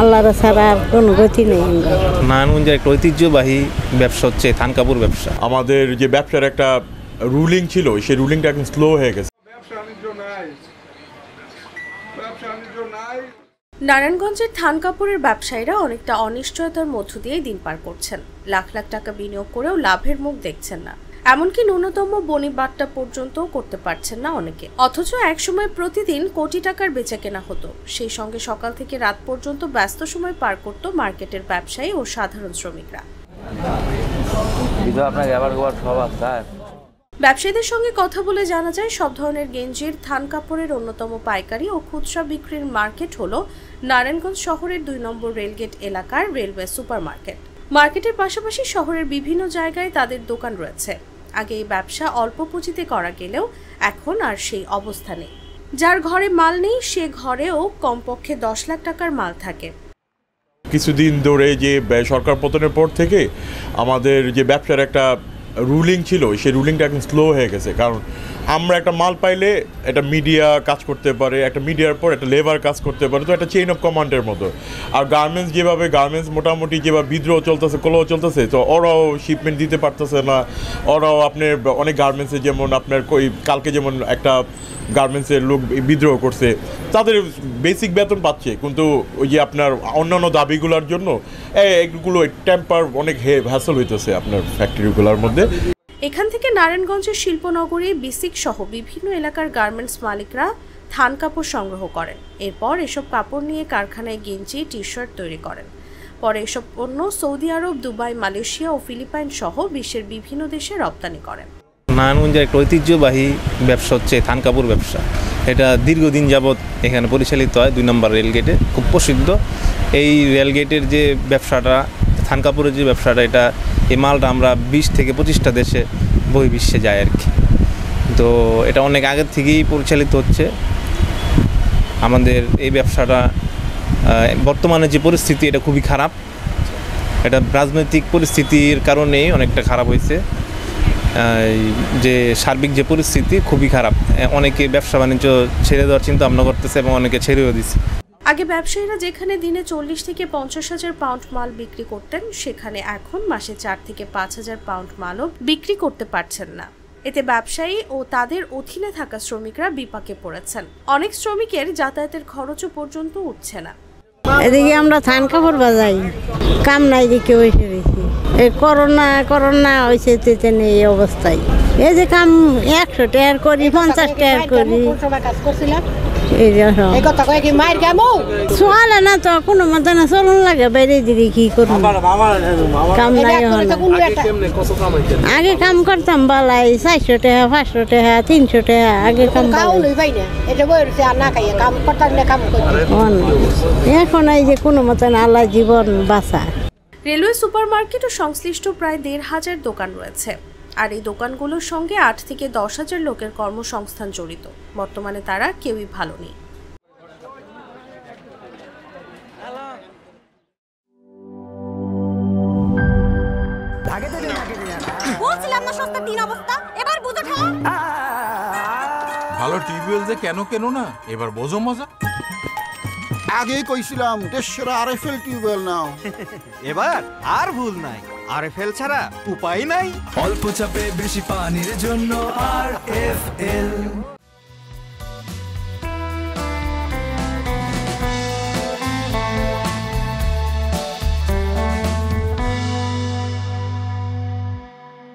আল্লাহর ছাড়া আর কোনো গতি নেই নারায়ণগঞ্জের একটা ঐতিহ্যবাহী ব্যবসা হচ্ছে থান কাপড় ব্যবসা। আমাদের যে ব্যবসার একটা রুলিং ছিল সেই রুলিংটা এখন স্লো হয়ে গেছে। ব্যবসা বাণিজ্য নাই ব্যবসা বাণিজ্য নাই নারায়ণগঞ্জের থান কাপড়ের ব্যবসায়ীরা অনেকটা অনিশ্চয়তার মধ্য দিয়েই দিন পার করছেন। লাখ লাখ টাকা বিনিয়োগ করেও লাভের মুখ দেখছেন না। এমনকি ন্যূনতম বনিবাট্টা পর্যন্তও করতে পারছেন না অনেকে। অথচ একসময় প্রতিদিন কোটি টাকার বেচা কেনা হতো। সেই সঙ্গে সকাল থেকে রাত পর্যন্ত ব্যস্ত সময় পার করত মার্কেটের ব্যবসায়ী ও সাধারণ শ্রমিকরা। ব্যবসায়ীদের সঙ্গে কথা বলে জানা যায় সব ধরনের গেঞ্জির থান কাপড়ের অন্যতম পাইকারি ও খুচরা বিক্রির মার্কেট হল নারায়ণগঞ্জ শহরের দুই নম্বর রেলগেট এলাকার রেলওয়ে সুপার মার্কেট মার্কেটের পাশাপাশি শহরের বিভিন্ন জায়গায় তাদের দোকান রয়েছে। আগে এই ব্যবসা অল্প পুঁজিতে করা গেলেও এখন আর সেই অবস্থা নেই। যার ঘরে মাল নেই, সে ঘরেও কমপক্ষে দশ লাখ টাকার মাল থাকে। কিছুদিন ধরে যে সরকার পতনের পর থেকে আমাদের যে ব্যবসার একটা রুলিং ছিল, সেই রুলিংটা এখন স্লো হয়ে গেছে। কারণ আমরা একটা মাল পাইলে একটা মিডিয়া কাজ করতে পারে, একটা মিডিয়ার পর একটা লেবার কাজ করতে পারে, তো একটা চেইন অফ কমান্ডের মতো। আর গার্মেন্টস যেভাবে গার্মেন্টস মোটামুটি যেভাবে বিদ্রোহ চলতেছে, কলহ চলতেছে, তো ওরাও শিপমেন্ট দিতে পারতেছে না। ওরাও আপনার অনেক গার্মেন্টসে যেমন আপনার কই, কালকে যেমন একটা গার্মেন্টসের লোক বিদ্রোহ করছে, তাদের বেসিক বেতন পাচ্ছে, কিন্তু ওই যে আপনার অন্যান্য দাবিগুলোর জন্য এগুলো টেম্পার অনেক হে হ্যাসল হইতেছে আপনার ফ্যাক্টরিগুলোর মধ্যে। এখান থেকে নারায়ণগঞ্জের শিল্পনগরী, বিসিক সহ বিভিন্ন এলাকার গার্মেন্টস মালিকরা থান কাপড় সংগ্রহ করেন। এরপর এসব কাপড় নিয়ে কারখানায় গেঞ্জি টি শার্ট তৈরি করেন। পরে এসব পণ্য সৌদি আরব, দুবাই, মালয়েশিয়া ও ফিলিপাইন সহ বিশ্বের বিভিন্ন দেশে রপ্তানি করেন। নারায়ণগঞ্জের একটা ঐতিহ্যবাহী ব্যবসা হচ্ছে থান কাপড় ব্যবসা। এটা দীর্ঘদিন যাবৎ এখানে পরিচালিত হয়, দুই নম্বর রেলগেটে খুব প্রসিদ্ধ। এই রেলগেটের যে ব্যবসাটা, থান কাপড়ের যে ব্যবসাটা, এটা এই মালটা আমরা বিশ থেকে পঁচিশটা দেশে বহির্বিশ্বে যায় আর কি। তো এটা অনেক আগের থেকেই পরিচালিত হচ্ছে। আমাদের এই ব্যবসাটা বর্তমানে যে পরিস্থিতি, এটা খুবই খারাপ। এটা রাজনৈতিক পরিস্থিতির কারণেই অনেকটা খারাপ হয়েছে। যে সার্বিক যে পরিস্থিতি, খুবই খারাপ। অনেকে ব্যবসা বাণিজ্য ছেড়ে দেওয়ার চিন্তা ভাবনা করতেছে এবং অনেকে ছেড়েও দিচ্ছে আগে ব্যবসায়ীরা যেখানে দিনে চল্লিশ থেকে পঞ্চাশ হাজার পাউন্ড মাল বিক্রি করতেন, সেখানে এখন মাসে চার থেকে পাঁচ হাজার পাউন্ড মালও বিক্রি করতে পারছেন না। এতে ব্যবসায়ী ও তাদের অধীনে থাকা শ্রমিকরা বিপাকে পড়েছেন। অনেক শ্রমিকের যাতায়াতের খরচও পর্যন্ত উঠছে না। এদিকে আমরা থান কাপড় বাজাই, কাম নাই দিকে বসে রয়েছি। এই করোনা করোনা হয়েছে তেতে নেই এই অবস্থায়। এই যে কাম একশো টাকার করি, পঞ্চাশ টাকার করি। এই রকম এই কথা কয় কি মায়ের কেমন? চলে না তো কোনো মতো না চলন লাগে বাইরে দিকে কি করব কাম নাই আগে কাম করতাম বালাই চারশো টাকা পাঁচশো টাকা তিনশো টাকা আগে কাম এখন এখন এই যে কোনো মতন আল্লাহ জীবন বাঁচা। রেলওয়ে সুপারমার্কেট ও সংশ্লিষ্ট প্রায় দেড় হাজার দোকান রয়েছে। আর এই দোকানগুলোর সঙ্গে আট থেকে দশ হাজার লোকের কর্মসংস্থান জড়িত। বর্তমানে তারা কেউই ভালো নেই। বলছিলাম না সস্তা তিন অবস্থা? এবার বুঝো ঠালা ভালো টিউবওয়েল যে কেন কেন না? এবার বোঝো মজা। আগেই কইছিলাম দেশের আরএফএল টিউবওয়েল নাও। এবার আর ভুল নাই। আর ফেল ছাড়া উপায় নাই। অল্প চাপে বেশি পানির জন্য আর এফ